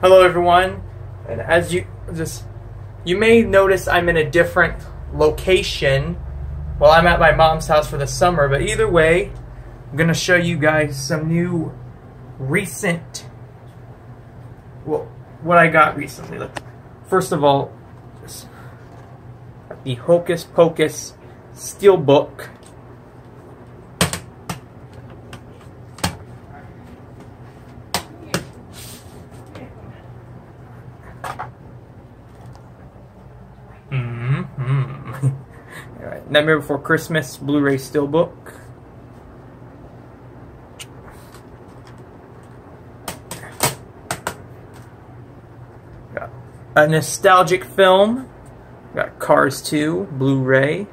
Hello everyone, and as you just you may notice I'm in a different location. Well, I'm at my mom's house for the summer, but either way, I'm gonna show you guys some new recent well what I got recently. Let's, first of all, the Hocus Pocus Steelbook. Nightmare Before Christmas Blu-ray Steelbook. Got a nostalgic film. Got Cars 2 Blu-ray.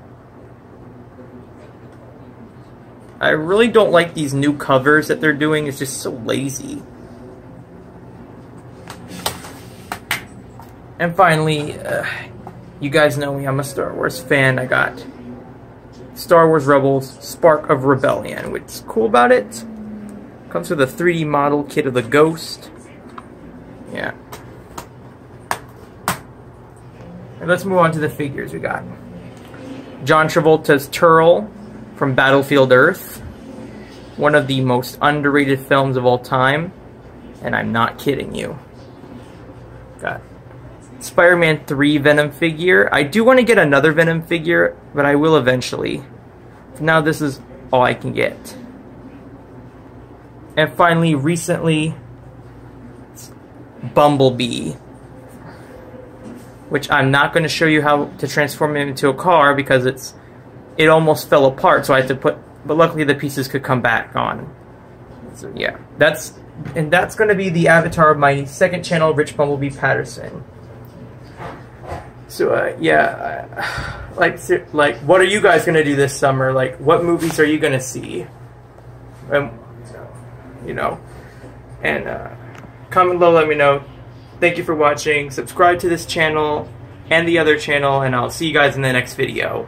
I really don't like these new covers that they're doing. It's just so lazy. And finally, uh, you guys know me, I'm a Star Wars fan. I got Star Wars Rebels Spark of Rebellion. What's cool about it, comes with a 3D model kit of the Ghost. Yeah. And let's move on to the figures we got. John Travolta's Terl from Battlefield Earth. One of the most underrated films of all time. And I'm not kidding you. Got Spider-Man 3 Venom figure. I do want to get another Venom figure, but I will eventually. For now, this is all I can get. And finally, recently, Bumblebee. Which I'm not going to show you how to transform him into a car because it's it almost fell apart, so I had to put... But luckily the pieces could come back on. So yeah, that's... And that's going to be the avatar of my second channel, Rich Bumblebee Patterson. So uh, yeah, like like what are you guys gonna do this summer? Like what movies are you gonna see? And you know, and uh, comment below, let me know. Thank you for watching. Subscribe to this channel and the other channel, and I'll see you guys in the next video.